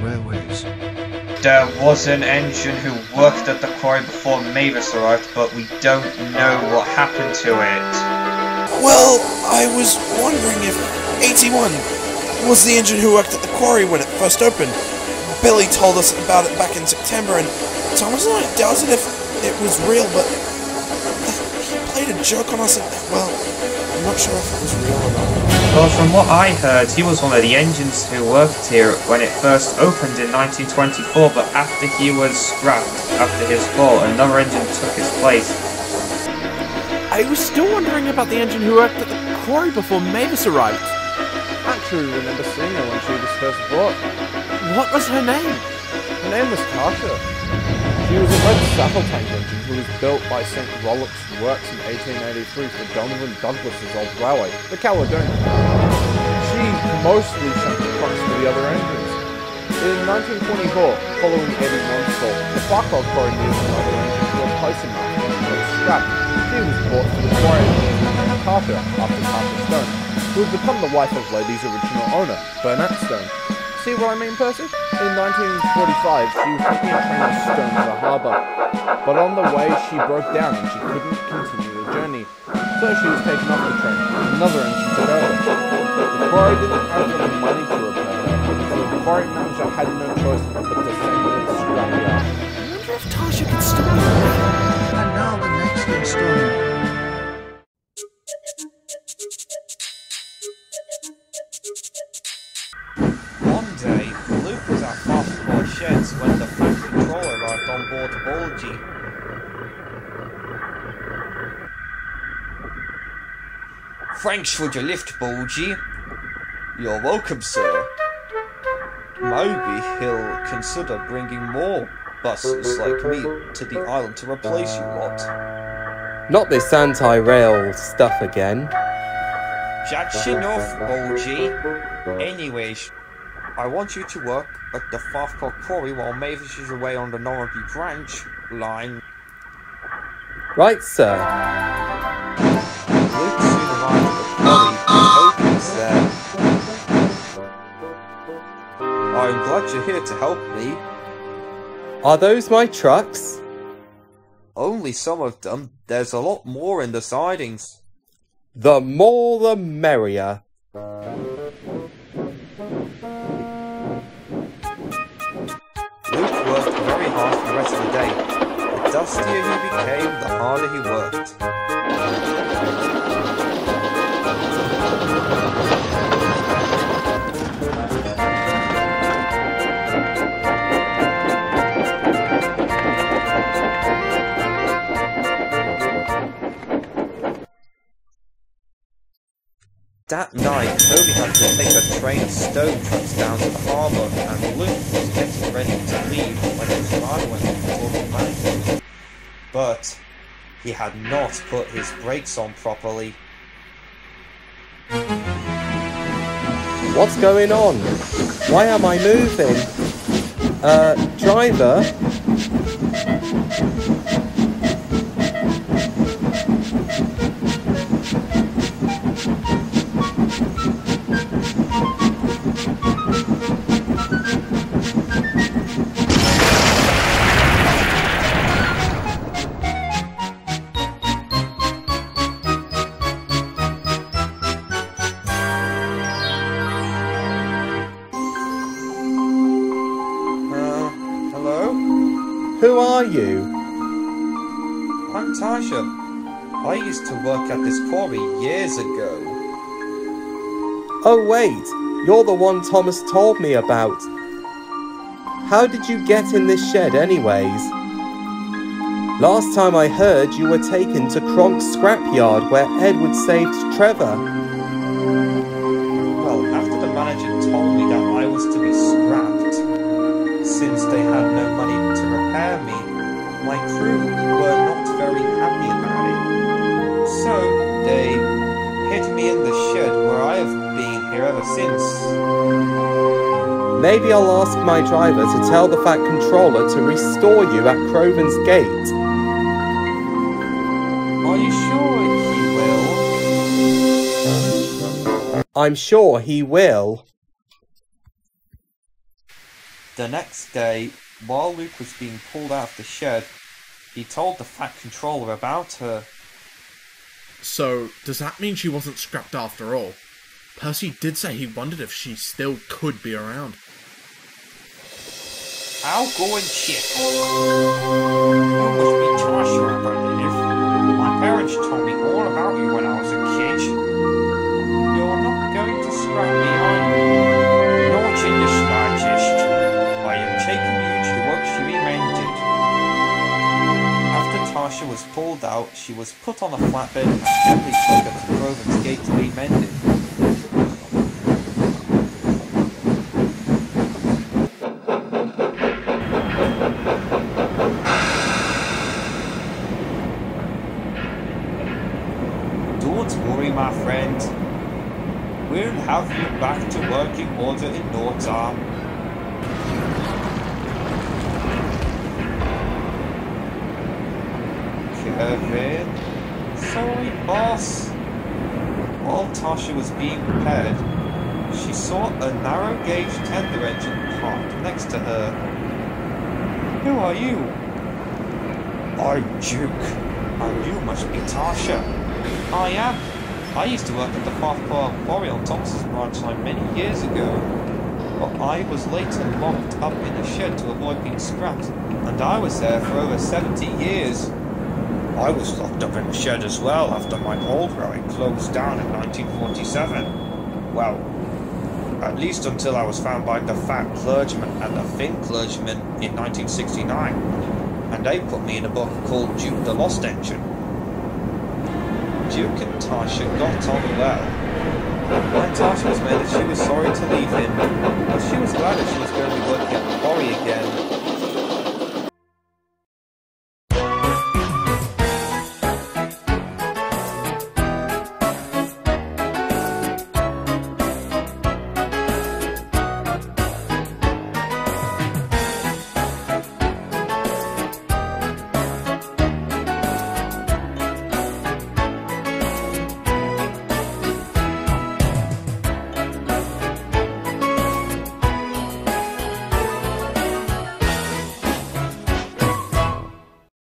Sodor's Railways. There was an engine who worked at the quarry before Mavis arrived, but we don't know what happened to it. Well, I was wondering if 81 was the engine who worked at the quarry when it first opened. Billy told us about it back in September, and Thomas and I doubted if it was real, but uh, he played a joke on us. And, well, I'm not sure if it was real or not. Well, from what I heard, he was one of the engines who worked here when it first opened in 1924, but after he was scrapped after his fall, another engine took his place. I was still wondering about the engine who worked at the quarry before Mavis arrived. I Actually, remember seeing her when she was first bought. What was her name? Her name was Tasha. She was a red saddle tank engine who was built by St. Rollox Works in 1883 for Donovan Douglas's old railway, the Caledonia. She mostly sent the trucks to the other engines. In 1924, following Eddie Monsell, the Farquhar Quarry needed another engine to replace him after was scrapped. She was brought to the quarry Tasha after Tasha Stone, who had become the wife of Lady's original owner, Bernat Stone. See what I mean, Percy? In 1945, she was taking a train to Stone to the harbour, but on the way she broke down and she couldn't continue the journey. So she was taken off the train. Another engine took over. The quarry didn't have the money to repair her, so the quarry manager had no choice but to send her to the scrapyard. I wonder if Tasha could still be around. And now the next installment. Bulgy. Thanks for the lift, Bulgy. You're welcome, sir. Maybe he'll consider bringing more buses like me to the island to replace you lot. Not this anti-rail stuff again. That's enough, Bulgy. Anyways, I want you to work at the Farquhar Quarry while Mavis is away on the Normandy branch line. Right, sir. Luke soon arrived at the quarry and opens there. I'm glad you're here to help me. Are those my trucks? Only some of them. There's a lot more in the sidings. The more the merrier. Harder he worked. That night, Toby had to take a train of stone trucks down to the harbour, and Luke was getting ready to leave when his father went to talk to. But he had not put his brakes on properly. What's going on? Why am I moving? Uh, driver? Who are you? I'm Tasha. I used to work at this quarry years ago. Oh, wait, you're the one Thomas told me about. How did you get in this shed, anyways? Last time I heard, you were taken to Kronk's scrapyard where Edward saved Trevor. Maybe I'll ask my driver to tell the Fat Controller to restore you at Crovan's Gate. Are you sure he will? I'm sure he will. The next day, while Luke was being pulled out of the shed, he told the Fat Controller about her. So, does that mean she wasn't scrapped after all? Percy did say he wondered if she still could be around. I'll go and check. You must be Tasha, I believe. My parents told me all about you when I was a kid. You're not going to scrap me, are you? Not in the slightest. I am taking you to the works to be mended. After Tasha was pulled out, she was put on a flatbed and gently took her to Crovan's Gate to be mended. Don't worry, my friend. We'll have you back to working order in no time. Kevin? Sorry, boss. While Tasha was being repaired, she saw a narrow gauge tender engine parked next to her. Who are you? I'm Duke. And you must be Tasha. I am. I used to work at the Bar Quarry on Thomas's branch line many years ago. But I was later locked up in a shed to avoid being scrapped, and I was there for over 70 years. I was locked up in a shed as well after my old rowing closed down in 1947. Well, at least until I was found by the fat clergyman and the thin clergyman in 1969, and they put me in a book called Duke the Lost Engine. Duke and Tasha got on well. When Tasha was made that she was sorry to leave him, but she was glad that she was going to be working at the quarry again